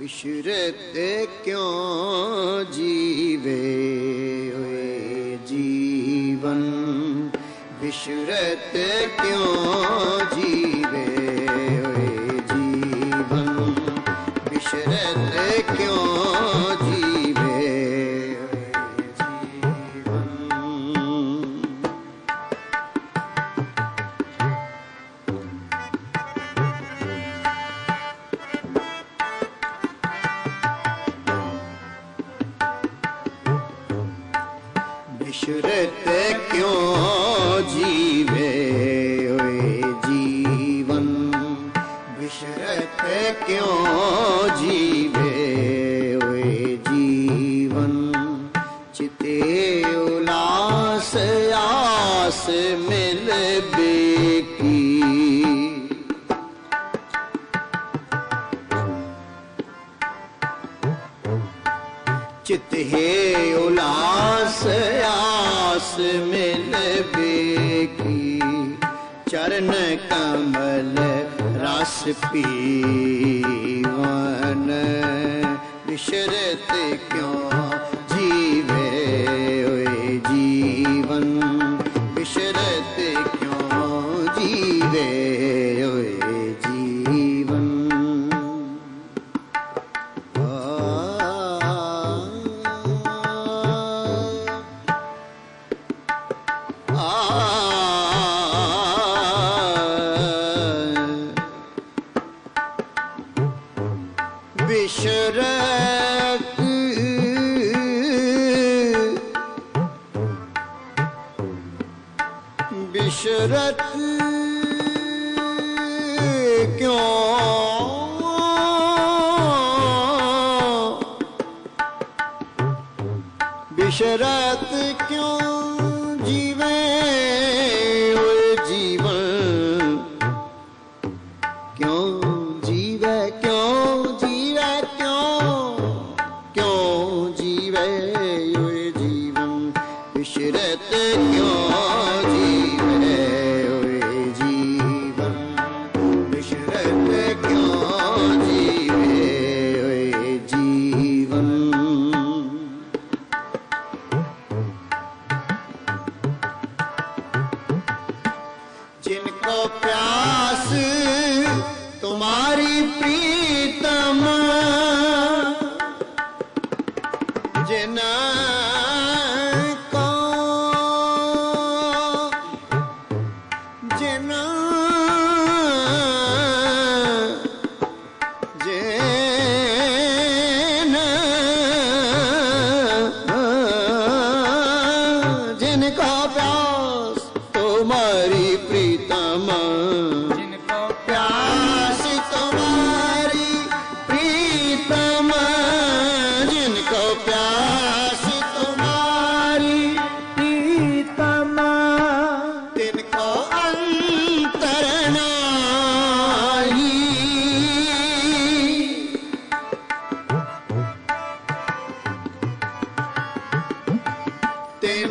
ਬਿਸ਼ਰਤ ਕਿਉਂ ਜੀਵੇ ਓਏ ਜੀਵਨ? ਬਿਸ਼ਰਤ ਕਿਉਂ ਜੀਵੇ ਓਏ ਜੀਵਨ? ਬਿਸ਼ਰਤ ਬਿਸ਼ਰਤ ਕਿਉਂ चित हे उलास आस मिल बेकी चरण कमल रस पीवन विशरत क्यों जीवे ਬਿਸ਼ਰਤ ਬਿਸ਼ਰਤ ਕਿਉਂ ਬਿਸ਼ਰਤ ਕਿਉਂ ಪ್ರಿಯ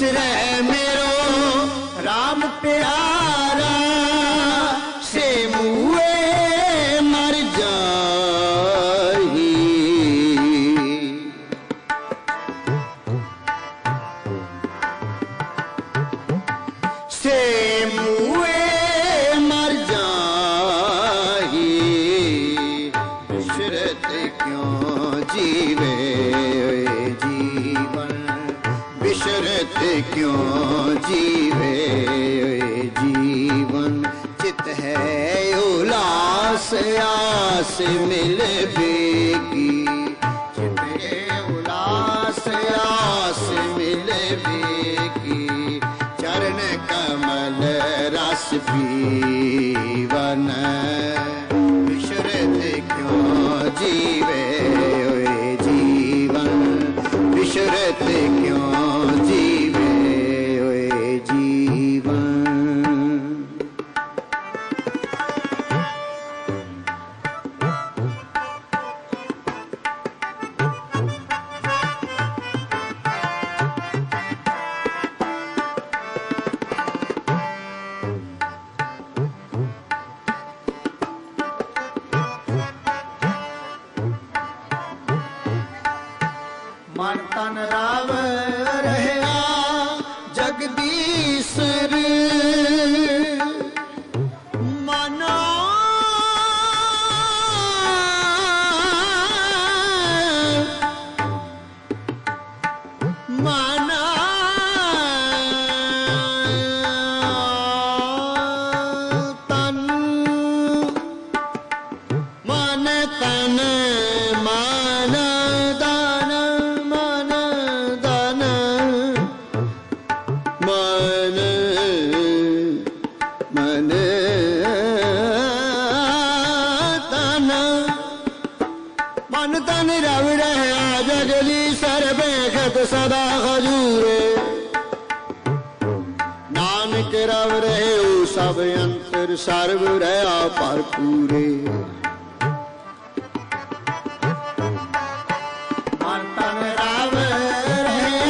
ਬਿਸਰੈ ਮੇਰੋ ਪਿਆਰਾ ਸੇ ਮਰ ਜਾਹੀ ਮਰ ਜਾਹੀ ਬਿਸਰੈ ਤੇ ਕਿਉਂ ਜੀਵੇ? क्यों जीवे जीवन? चित है उलास आस मिल बेगी। चित है उलास आस मिल बेगी। चरण कमल रस पीवन। विश्रत क्यों जीवे ਮਨ ਤਨ ਰਾਵ ਰਹਿਆ ਜਗਦੀਸ਼ਰ ਮਨੋ ਮਨ ਨਾਨਕ ਰਵ ਰਹੇ ਉਹ ਸਭ ਅੰਤਰ ਸਰਬ ਰਹਾ ਭਰਪੂਰੇ ਮਨ ਤਨ ਰਵ ਰਹਿਆ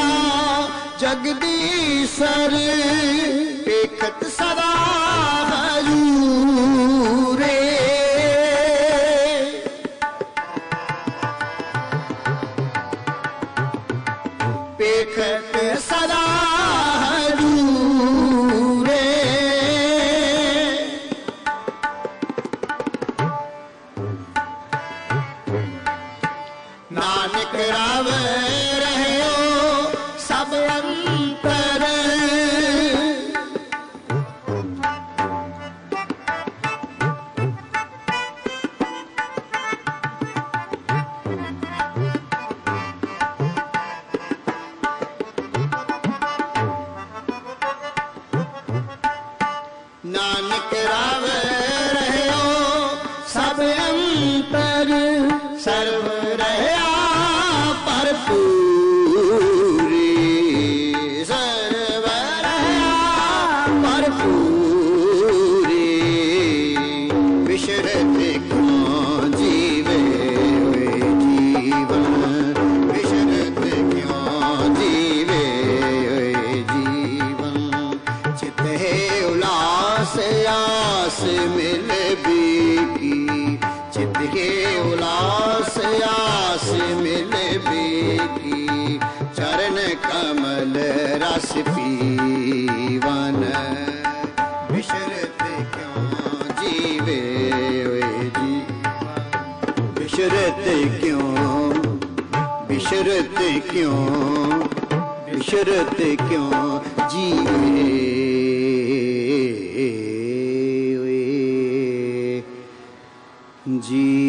ਸਰਵ ਸਰਬ ਰਹਿਆ ਭਰਪੂਰੀ। ਹੈ ਉਲਾਸ ਆਸ ਮਿਲ ਬੀਕੀ ਚਰਨ ਕਮਲ ਰਸ ਪੀਵਨ ਵਿਸ਼ਰਤ ਕਿਉਂ ਜੀਵੇ ਓਏ ਜੀਵਨ ਵਿਸ਼ਰਤ ਕਿਉਂ ਵਿਸ਼ਰਤ ਕਿਉਂ ਵਿਸ਼ਰਤ ਕਿਉਂ ਜੀਵੇ ਜੀ